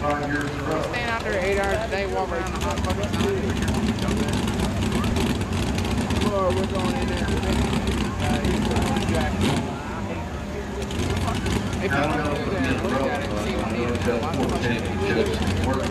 We're in out there eight hours a day, walking around the hot fucking sun. Lord, we're going in there. If you I don't want know to if do it's in that, a look row, at it, but see I'm what needs to do.